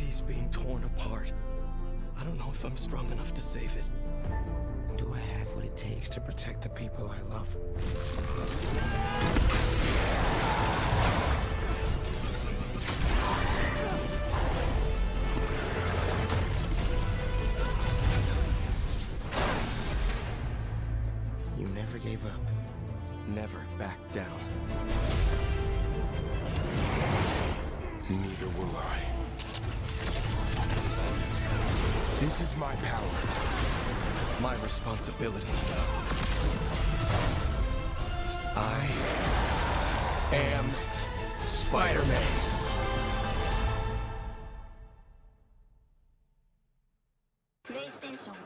is being torn apart. I don't know if I'm strong enough to save it. Do I have what it takes to protect the people I love? You never gave up. Never back down. Neither will I. This is my power. My responsibility. I am Spider-Man. PlayStation